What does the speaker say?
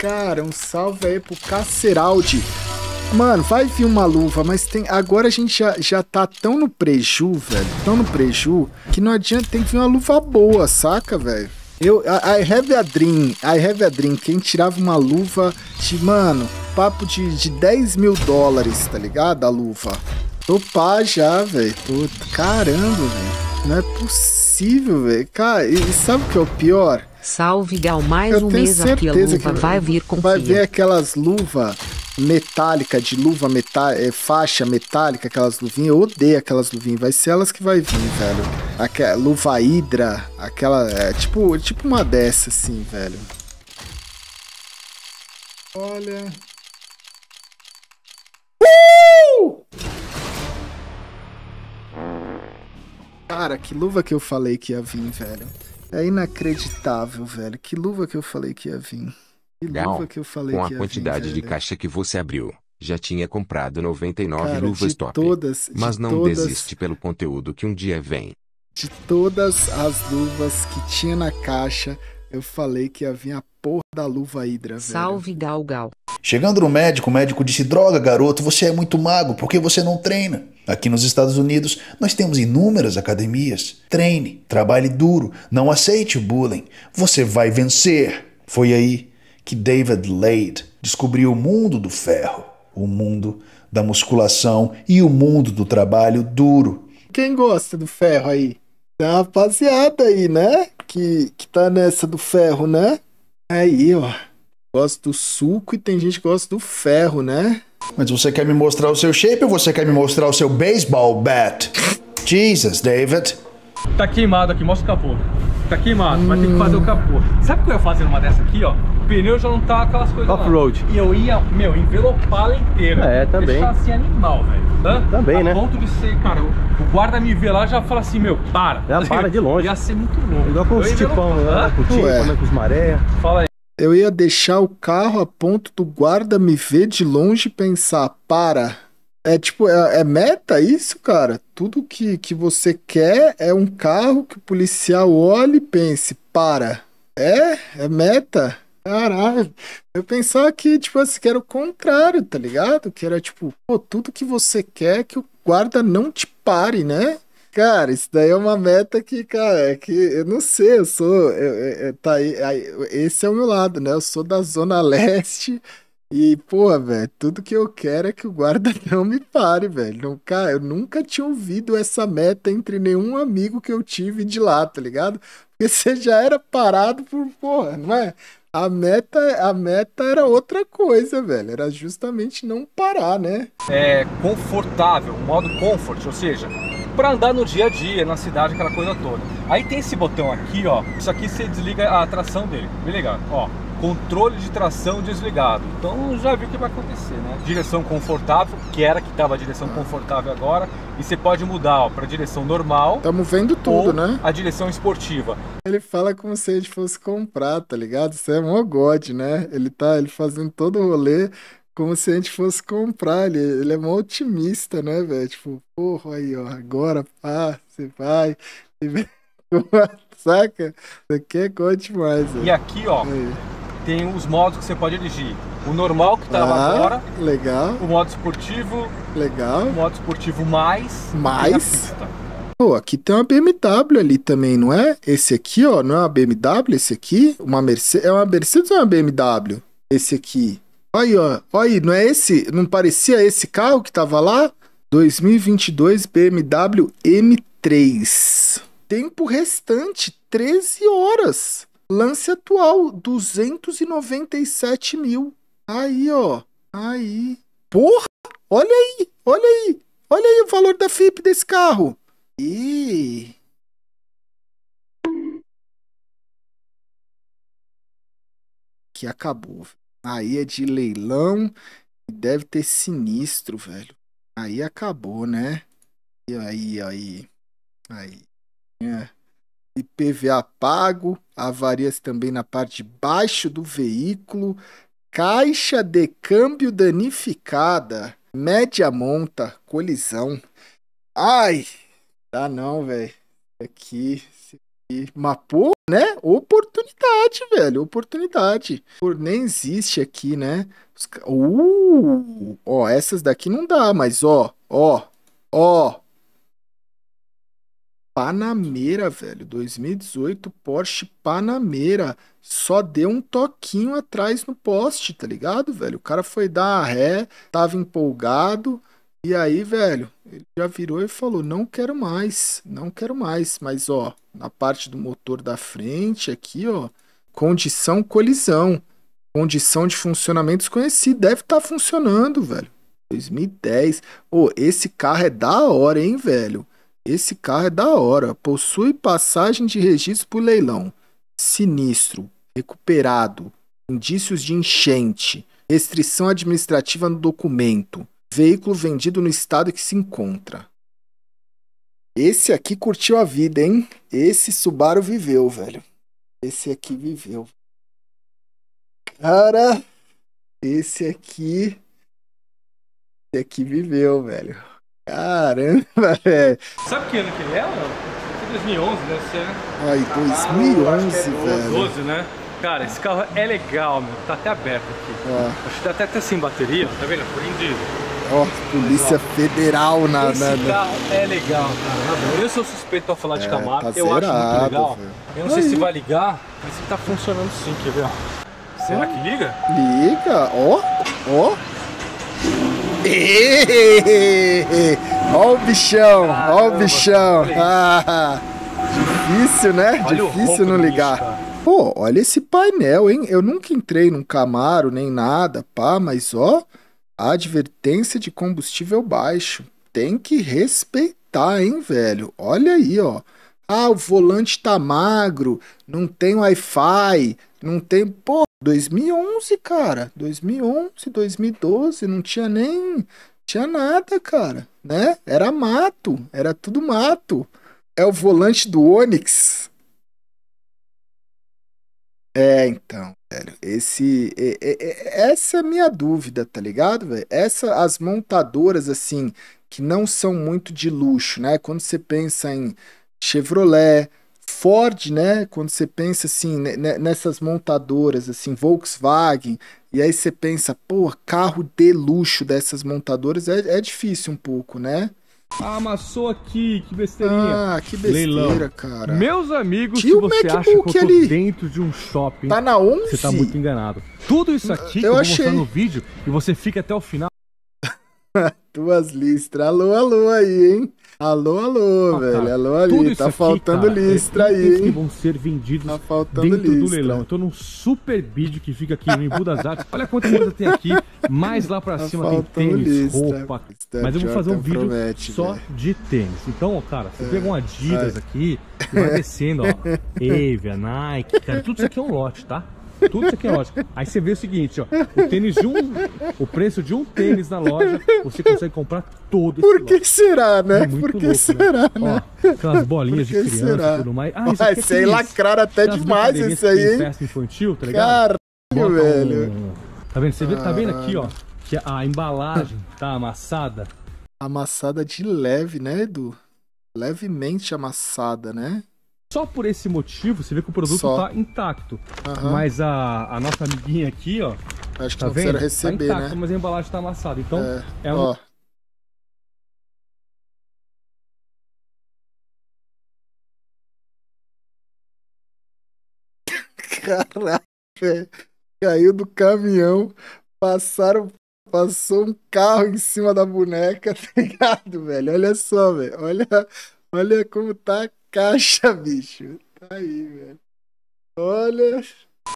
Cara, um salve aí pro Caceraldi. Mano, vai vir uma luva, mas tem. Agora a gente já, já tá tão no preju, velho. Tão no preju, que não adianta, tem que vir uma luva boa, saca, velho? Eu, I, have a dream, I have a dream. Quem tirava uma luva de, mano, papo de, de 10 mil dólares, tá ligado? A luva. Tô pá já, velho. Caramba, velho. Não é possível, velho. Cara, e, e sabe o que é o pior? Salve Gal, mais eu um mês aqui a luva vai vir com Vai ver aquelas luvas metálica de luva metá é, faixa metálica, aquelas luvinhas. Eu odeio aquelas luvinhas. Vai ser elas que vai vir, velho. Aquela luva hidra, aquela é tipo, tipo uma dessa assim, velho. Olha. Uh! Cara, que luva que eu falei que ia vir, velho. É inacreditável, velho. Que luva que eu falei que ia vir. Que luva que eu falei com a quantidade vir, de caixa que você abriu, já tinha comprado 99 Cara, luvas top. Todas, mas não todas, desiste pelo conteúdo que um dia vem. De todas as luvas que tinha na caixa, eu falei que ia vir a porra da luva hidra, velho. Salve Gal Gal. Chegando no médico, o médico disse: Droga, garoto, você é muito magro, por que você não treina? Aqui nos Estados Unidos, nós temos inúmeras academias. Treine, trabalhe duro, não aceite o bullying. Você vai vencer. Foi aí que David Lade descobriu o mundo do ferro, o mundo da musculação e o mundo do trabalho duro. Quem gosta do ferro aí? Tem uma rapaziada aí, né? Que, que tá nessa do ferro, né? Aí, ó. Gosto do suco e tem gente que gosta do ferro, né? Mas você quer me mostrar o seu shape ou você quer me mostrar o seu baseball bat? Jesus, David. Tá queimado aqui, mostra o capô. Tá queimado, hum. vai ter que fazer o capô. Sabe o que eu ia fazer numa dessa aqui, ó? O pneu já não tá aquelas coisas Off-road. E eu ia, meu, envelopá-la inteira. É, também. Deixar assim animal, velho. Também, A né? A ponto de ser, cara, o guarda me vê lá já fala assim, meu, para. Já para de longe. Ia ser muito louco. Igual com os tipão, né? Com o tipo, né? Com os maré. Fala aí. Eu ia deixar o carro a ponto do guarda me ver de longe e pensar, para. É tipo, é, é, meta isso, cara? Tudo que, que você quer é um carro que o policial olhe e pense, para. É? É meta? Caralho. Eu pensava que, tipo assim, que era o contrário, tá ligado? Que era tipo, pô, tudo que você quer é que o guarda não te pare, né? Cara, isso daí é uma meta que, cara, é que eu não sei, eu sou. Eu, eu, tá aí, esse é o meu lado, né? Eu sou da Zona Leste e, pô, velho, tudo que eu quero é que o guarda não me pare, velho. Não, cara, eu nunca tinha ouvido essa meta entre nenhum amigo que eu tive de lá, tá ligado? Porque você já era parado por, porra, não é? A meta, a meta era outra coisa, velho. Era justamente não parar, né? É confortável, modo comfort, ou seja, para andar no dia a dia, na cidade, aquela coisa toda. Aí tem esse botão aqui, ó. Isso aqui você desliga a tração dele. Bem legal, ó. Controle de tração desligado. Então já viu o que vai acontecer, né? Direção confortável, que era que estava a direção confortável agora. E você pode mudar para direção normal. Estamos vendo tudo, né? A direção esportiva. Ele fala como se ele fosse comprar, tá ligado? Isso é mó God, né? Ele tá ele fazendo todo o rolê como se a gente fosse comprar. Ele, ele é mó otimista, né, velho? Tipo, porra, aí, ó, agora, pá, você vai. Saca? Isso aqui é God demais. Véio. E aqui, ó, aí. Tem os modos que você pode elegir. O normal que tava ah, agora. Legal. O modo esportivo. Legal. O modo esportivo mais. Mais. Pô, aqui tem uma BMW ali também, não é? Esse aqui, ó, não é uma BMW, esse aqui? Uma Mercedes. É uma Mercedes ou é uma BMW? Esse aqui. Aí, ó. Aí, não é esse? Não parecia esse carro que tava lá? 2022 BMW M3. Tempo restante, 13 horas. Lance atual, 297 mil. Aí, ó. Aí. Porra! Olha aí! Olha aí! Olha aí o valor da FIP desse carro. E que acabou. Aí é de leilão deve ter sinistro, velho. Aí acabou, né? E aí, aí, aí. É. IPVA pago, avarias também na parte de baixo do veículo, caixa de câmbio danificada, média monta, colisão. Ai, dá não, velho. Aqui, E mapou, né? Oportunidade, velho. Oportunidade. Por, nem existe aqui, né? Uh, ó, essas daqui não dá, mas ó, ó, ó. Panamera, velho. 2018 Porsche Panamera. Só deu um toquinho atrás no poste, tá ligado, velho? O cara foi dar a ré, tava empolgado. E aí, velho, ele já virou e falou: Não quero mais, não quero mais. Mas, ó, na parte do motor da frente, aqui, ó, condição colisão. Condição de funcionamento desconhecido. Deve estar tá funcionando, velho. 2010. Ô, esse carro é da hora, hein, velho? Esse carro é da hora. Possui passagem de registro por leilão. Sinistro. Recuperado. Indícios de enchente. Restrição administrativa no documento. Veículo vendido no estado que se encontra. Esse aqui curtiu a vida, hein? Esse Subaru viveu, velho. Esse aqui viveu. Cara, esse aqui. Esse aqui viveu, velho. Caramba, velho. Sabe que ano que ele é, não? 2011, deve ser, né? Ai, 2011, é velho. 12, né? Cara, esse carro é legal, meu. Tá até aberto aqui. Ó. Acho que dá até, até sem bateria, tá vendo? Prendido. Ó, Polícia Federal na. Esse na, carro é legal, cara. Eu sou suspeito pra falar de é, Camaro, tá eu zerado, acho muito legal. Véio. Eu não Aí. sei se vai ligar, mas ele tá funcionando sim, quer ver? Será que liga? Liga, ó, ó. Ó o bichão, ó o bichão. Ah, difícil, né? Olha difícil não ligar. Bicho, Pô, olha esse painel, hein? Eu nunca entrei num Camaro nem nada, pá, mas ó, advertência de combustível baixo. Tem que respeitar, hein, velho? Olha aí, ó. Ah, o volante tá magro, não tem Wi-Fi, não tem. Pô, 2011, cara. 2011, 2012, não tinha nem. Tinha nada, cara. Né? Era mato, era tudo mato. É o volante do Onix. É, então, velho. Esse. É, é, essa é a minha dúvida, tá ligado, velho? Essa, as montadoras, assim, que não são muito de luxo, né? Quando você pensa em Chevrolet, Ford, né? Quando você pensa assim nessas montadoras, assim, Volkswagen, e aí você pensa, pô, carro de luxo dessas montadoras é, é difícil um pouco, né? Ah, amassou aqui, que besteirinha. Ah, que besteira, Leilão. cara. Meus amigos, Tio se você MacBook acha que eu tô ali. dentro de um shopping, tá na 11? você tá muito enganado. Tudo isso aqui eu que eu vou achei. mostrar no vídeo e você fica até o final. Duas listras. Alô, alô aí, hein? Alô, alô, ah, velho. Alô ali. Tá aqui, faltando cara, listra é aí, que vão ser vendidos tá faltando dentro listra. do leilão. Eu tô num super vídeo que fica aqui no Embu das Artes. Olha quanta coisa tem aqui. Mais lá pra tá cima tem tênis, listra. roupa. Mas eu vou fazer um vídeo promete, só véio. de tênis. Então, cara, você é, pega um Adidas aqui e vai descendo, ó. Avia, Nike, cara. Tudo isso aqui é um lote, tá? Tudo isso aqui é lógico. Aí você vê o seguinte, ó. O tênis de um. O preço de um tênis na loja, você consegue comprar todo Por que lote. será, né? É Por que né? será, né? né? Ó, aquelas bolinhas de criança e tudo mais. Ah, isso aqui é sei lacrar até demais isso aí, hein? Festa infantil, tá ligado? Caralho, velho. Um... Tá vendo? Você vê, tá vendo aqui, ó? Que a embalagem tá amassada. Amassada de leve, né, Edu? Levemente amassada, né? Só por esse motivo, você vê que o produto Só. tá intacto. Uhum. Mas a, a nossa amiguinha aqui, ó. Acho que tá não vendo? receber, tá intacto, né? mas a embalagem tá amassada. Então, é, é um... Caraca, caiu do caminhão, passaram, passou um carro em cima da boneca, tá ligado, velho? Olha só, velho. Olha, olha como tá caixa, bicho. Tá aí, velho. Olha.